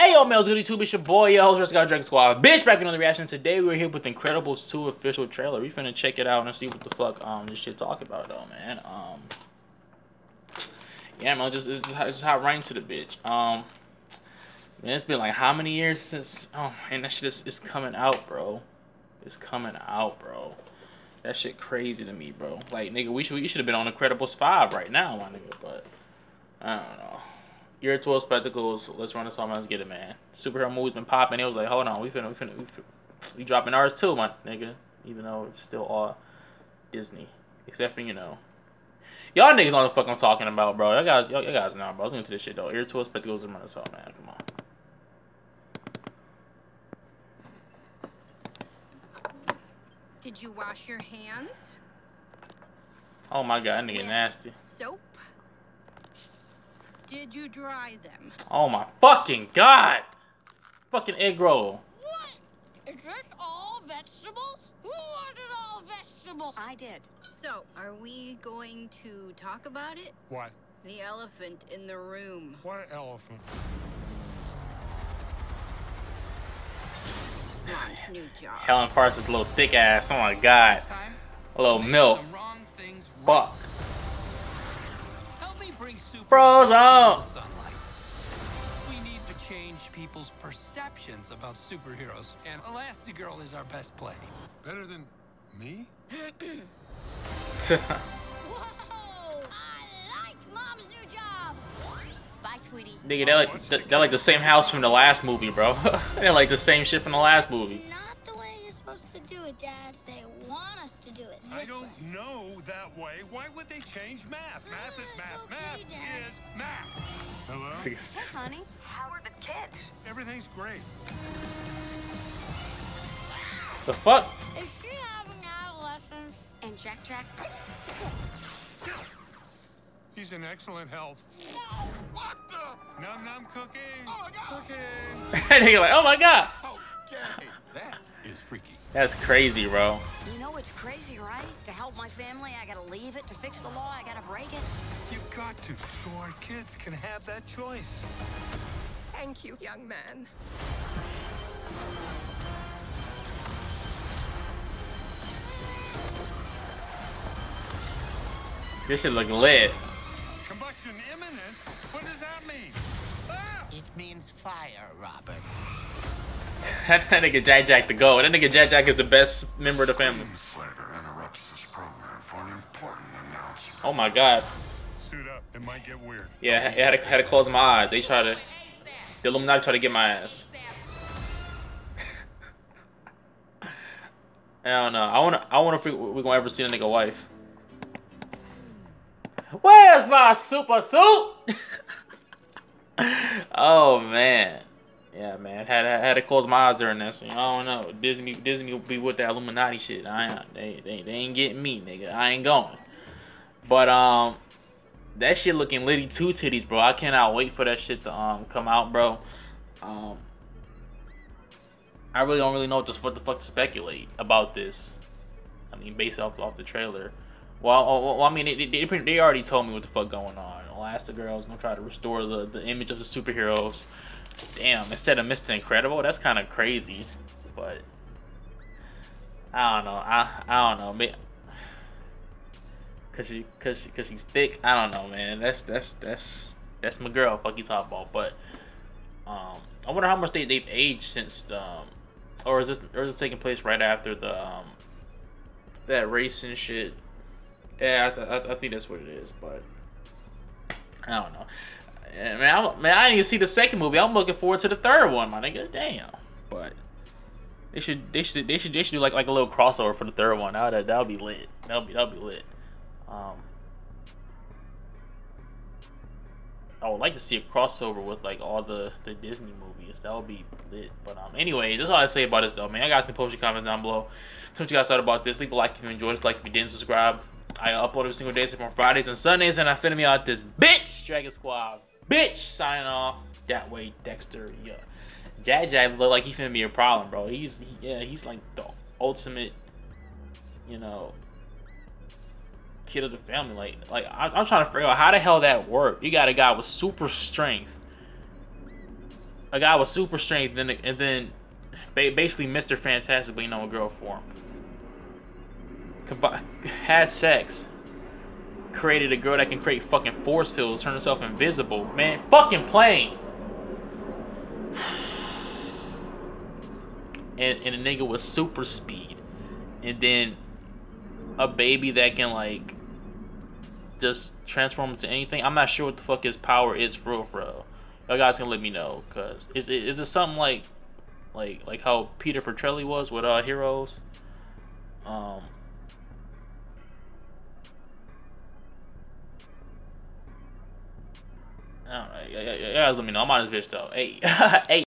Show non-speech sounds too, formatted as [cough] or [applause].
Hey yo, males, good YouTube. It's your boy, yo, just got Dragon Squad. Bitch, back on the reaction. Today we're here with Incredibles 2 official trailer. We finna check it out and see what the fuck um this shit talk about though, man. Um, yeah, man, just it's just how right into the bitch. Um, man, it's been like how many years since? Oh man, that shit is, is coming out, bro. It's coming out, bro. That shit crazy to me, bro. Like, nigga, we should we should have been on Incredibles 5 right now, my nigga, but I don't know. Year 12 spectacles. Let's run this on. Let's get it, man. Superhero movies been popping. It was like, hold on, we finna, we finna, we, finna, we dropping ours too, my nigga. Even though it's still all Disney, except for you know, y'all niggas know the fuck I'm talking about, bro. Y'all guys, y'all, y'all guys know, bro. I was into this shit though. Year 12 spectacles and run this on, man. Come on. Did you wash your hands? Oh my god, that nigga nasty. Soap? Did you dry them? Oh my fucking god. Fucking egg roll. What? Is this all vegetables? Who ordered all vegetables? I did. So, are we going to talk about it? What? The elephant in the room. What elephant? Mom's new job. Helen Parsons' little thick ass. Oh my god. A little milk. some wrong things right. Fuck. Help me bring super Bros out. We need to change people's perceptions about superheroes, and Elastigirl is our best play. Better than me? [clears throat] Whoa! I like Mom's new job. Bye, sweetie. Nigga, they're like they're like the same house from the last movie, bro. [laughs] they're like the same shit from the last movie. Not the way you're supposed to do it, Dad. They I don't way. know that way. Why would they change math? Hmm, math is math. Okay, Math Dad. is math. Hello? Honey, How are the kids? Everything's great. The fuck? Is she having adolescence? and Jack Jack. He's in excellent health. What the? Num num cookie. Oh my God. Cookie. [laughs] nigga like, oh my god. Okay, that is freaky. That's crazy, bro. You know it's crazy, right? To help my family, I gotta leave it. To fix the law, I gotta break it. You've got to, so our kids can have that choice. Thank you, young man. This shit look lit. Combustion imminent? What does that mean? Ah! It means fire, Robert. That, that nigga Jack Jack the go. That nigga Jack Jack is the best member of the family. This for an. Oh my god. Suit up. It might get weird. Yeah, I had to, had to close my eyes. They try to, the Illuminati try to get my ass. [laughs] I don't know. I wanna, I wonder if we, we gonna ever see a nigga wife. Where's my super suit? [laughs] oh man, yeah man. Had had to close my eyes during this. I don't know. Disney Disney will be with that Illuminati shit. I they, they they ain't getting me, nigga. I ain't going. But um, that shit looking litty two titties, bro. I cannot wait for that shit to um come out, bro. Um, I really don't really know what the, what the fuck to speculate about this. I mean, based off off the trailer. Well, oh, well I mean, they, they, they already told me what the fuck going on. Elastigirl is gonna try to restore the, the image of the superheroes. Damn, instead of Mr. Incredible, that's kind of crazy. But I don't know. I I don't know. May- Cause she, cause she, cause she's thick. I don't know, man. That's that's that's that's my girl. Fuck you talk about. But um, I wonder how much they they've aged since um, or is this or is it taking place right after the um, that race and shit? Yeah, I, th- I, I think that's what it is. But I don't know. Man, I, man, I didn't even see the second movie. I'm looking forward to the third one, my nigga. Damn. But they should they should they should they should do like like a little crossover for the third one. That that would be lit. That'll be that'll be lit. Um, I would like to see a crossover with like all the the Disney movies. That would be lit. But um, anyway, that's all I say about this though, man. You guys can post your comments down below. Tell what you guys thought about this. Leave a like if you enjoyed this. Like if you didn't subscribe. I upload every single day except on Fridays and Sundays, and I finna me out this bitch Dragon Squad. Bitch, signing off. That way, Dexter. Yeah, Jack Jack look like he finna be a problem, bro. He's he, yeah, he's like the ultimate, you know, kid of the family. Like, like I'm, I'm trying to figure out how the hell that worked. You got a guy with super strength, a guy with super strength, and then and then basically Mr. Fantastic, but you know, a girl form. Combi- [laughs] had sex. Created a girl that can create fucking force fields, turn herself invisible. Man, fucking playing. [sighs] And, and a nigga with super speed. And then a baby that can like just transform into anything. I'm not sure what the fuck his power is for real, for. Y'all guys can let me know, cause is it is it something like like like how Peter Petrelli was with uh Heroes? Um. Alright, yeah, yeah, yeah, guys let me know. I'm on this bitch though. Hey, hey.